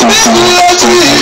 Happy birthday to